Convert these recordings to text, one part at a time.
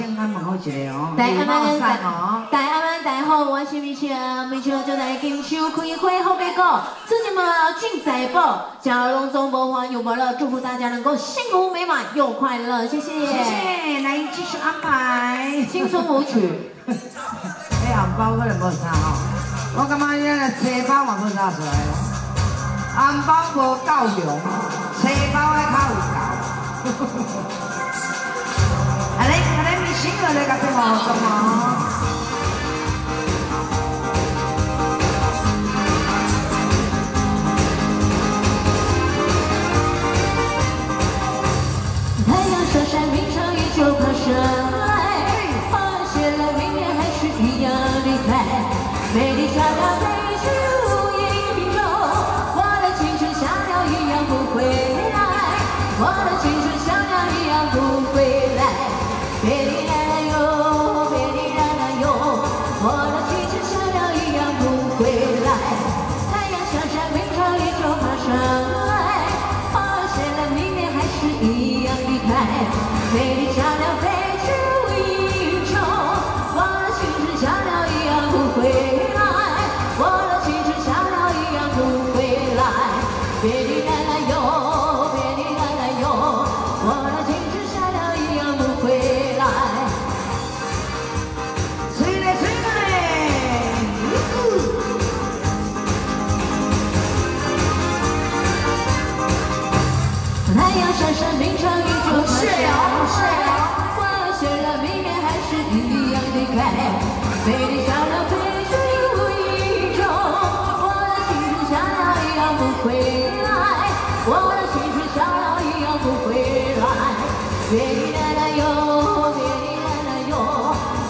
请安问好一个哦，大阿妈大哦，大阿妈大好，我是米秋，米秋就来金秋开花好结果，自己们进财宝，家龙总不欢又不乐，祝福大家能够幸福美满又快乐，谢谢。谢谢，来继续安排，轻松舞曲。哎，红包可能哦，我感觉遐个车包嘛无差出来，红包无够用，车包还较有够。来来个节目中哦。太阳下山，明朝依旧爬上来，发现了明天还是一样离开，美丽漂亮飞去无影踪，我的青春像鸟一样不回来，我的青是一样的爱，美丽小鸟太阳闪闪，明朝依旧爬上发现了明天还是一样的开，美丽小鸟飞去无影踪，我的青春小鸟一样不回来，我的青春小鸟一样不回来，别离奶奶哟，别离奶奶哟，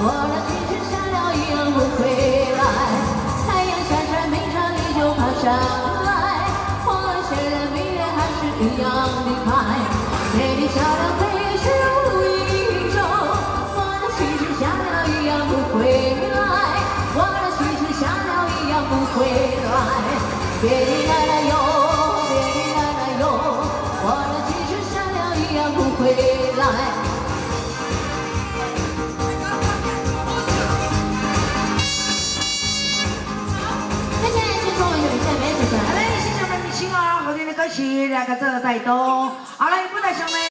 我的青春小鸟一样不回来，太阳下山，明朝依旧爬上来，一样离开，美丽小鸟飞去无影踪，我的青春小鸟一样不回来，我的青春小鸟一样不回来，别离奶奶哟，别离奶奶哟，我的青春小鸟一样不回来。的歌曲两个字的带动。好嘞，不带小妹。